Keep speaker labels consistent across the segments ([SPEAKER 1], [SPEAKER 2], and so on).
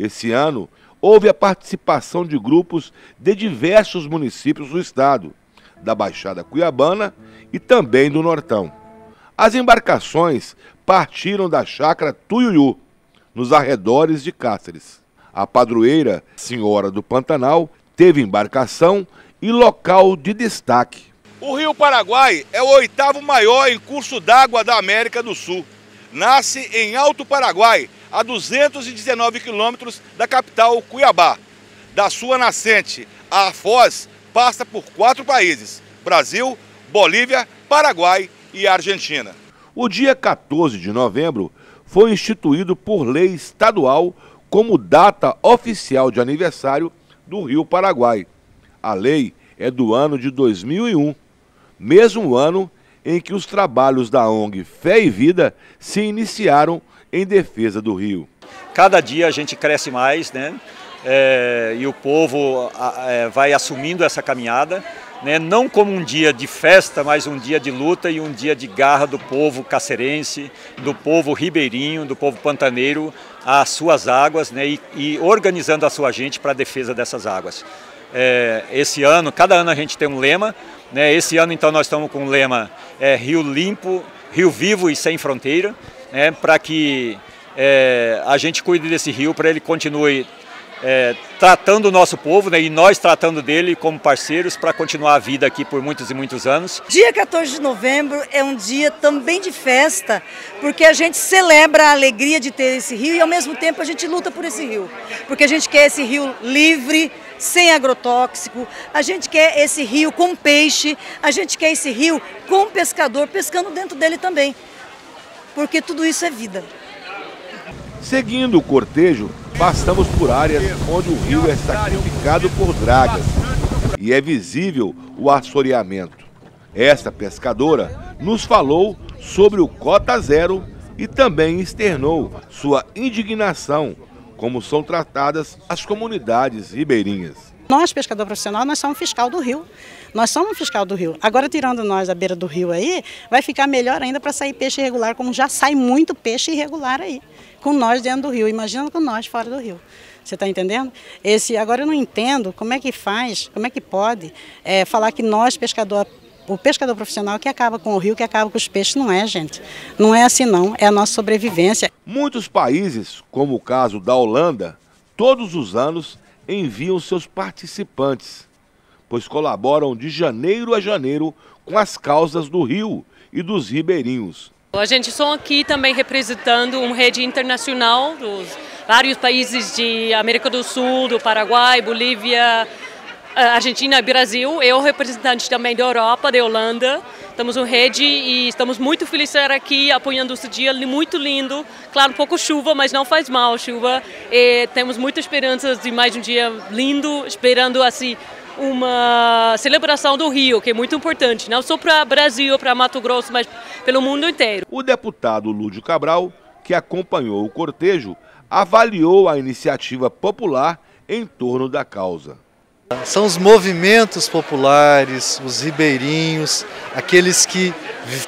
[SPEAKER 1] Esse ano, houve a participação de grupos de diversos municípios do estado, da Baixada Cuiabana e também do Nortão. As embarcações partiram da chácara Tuiuiu, nos arredores de Cáceres. A padroeira, Senhora do Pantanal, teve embarcação e local de destaque.
[SPEAKER 2] O Rio Paraguai é o oitavo maior em curso d'água da América do Sul. Nasce em Alto Paraguai, a 219 quilômetros da capital Cuiabá. Da sua nascente, a Foz passa por quatro países: Brasil, Bolívia, Paraguai e Argentina.
[SPEAKER 1] O dia 14 de novembro foi instituído por lei estadual como data oficial de aniversário do Rio Paraguai. A lei é do ano de 2001, mesmo ano em que os trabalhos da ONG Fé e Vida se iniciaram em defesa do rio.
[SPEAKER 3] Cada dia a gente cresce mais, né? É, e o povo é, vai assumindo essa caminhada, né? não como um dia de festa, mas um dia de luta e um dia de garra do povo cacerense, do povo ribeirinho, do povo pantaneiro às suas águas né? e, e organizando a sua gente para a defesa dessas águas. É, esse ano, cada ano a gente tem um lema, né? esse ano então nós estamos com o lema é, Rio Limpo, Rio Vivo e Sem Fronteira, né, para que é, a gente cuide desse rio, para ele continue é, tratando o nosso povo né, e nós tratando dele como parceiros para continuar a vida aqui por muitos e muitos anos.
[SPEAKER 4] Dia 14 de novembro é um dia também de festa, porque a gente celebra a alegria de ter esse rio e ao mesmo tempo a gente luta por esse rio, porque a gente quer esse rio livre, sem agrotóxico, a gente quer esse rio com peixe, a gente quer esse rio com pescador pescando dentro dele também porque tudo isso é vida.
[SPEAKER 1] Seguindo o cortejo, passamos por áreas onde o rio é sacrificado por dragas e é visível o assoreamento. Esta pescadora nos falou sobre o cota zero e também externou sua indignação como são tratadas as comunidades ribeirinhas.
[SPEAKER 5] Nós, pescador profissional, nós somos fiscal do rio. Nós somos fiscal do rio. Agora, tirando nós a beira do rio aí, vai ficar melhor ainda para sair peixe irregular, como já sai muito peixe irregular aí, com nós dentro do rio. Imagina com nós fora do rio. Você está entendendo? Esse, agora eu não entendo como é que faz, como é que pode é, falar que nós, pescador, o pescador profissional que acaba com o rio, que acaba com os peixes, não é, gente. Não é assim não, é a nossa sobrevivência.
[SPEAKER 1] Muitos países, como o caso da Holanda, todos os anos enviam seus participantes, pois colaboram de janeiro a janeiro com as causas do Rio e dos ribeirinhos.
[SPEAKER 6] A gente está aqui também representando uma rede internacional dos vários países de América do Sul, do Paraguai, Bolívia, Argentina e Brasil. Eu representante também da Europa, da Holanda. Estamos no rede e estamos muito felizes de estar aqui apoiando esse dia muito lindo. Claro, um pouco chuva, mas não faz mal chuva. E temos muitas esperanças de mais um dia lindo, esperando assim uma celebração do Rio, que é muito importante, não só para Brasil, para Mato Grosso, mas pelo mundo inteiro.
[SPEAKER 1] O deputado Lúdio Cabral, que acompanhou o cortejo, avaliou a iniciativa popular em torno da causa.
[SPEAKER 7] São os movimentos populares, os ribeirinhos, aqueles que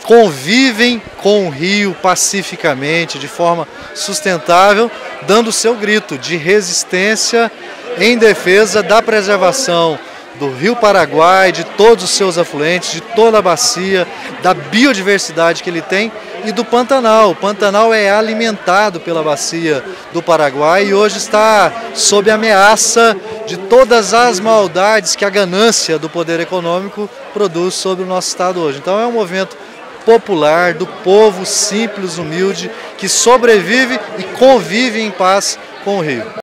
[SPEAKER 7] convivem com o rio pacificamente, de forma sustentável, dando o seu grito de resistência em defesa da preservação do Rio Paraguai, de todos os seus afluentes, de toda a bacia, da biodiversidade que ele tem e do Pantanal. O Pantanal é alimentado pela bacia do Paraguai e hoje está sob ameaça de todas as maldades que a ganância do poder econômico produz sobre o nosso estado hoje. Então é um movimento popular do povo simples, humilde, que sobrevive e convive em paz com o rio.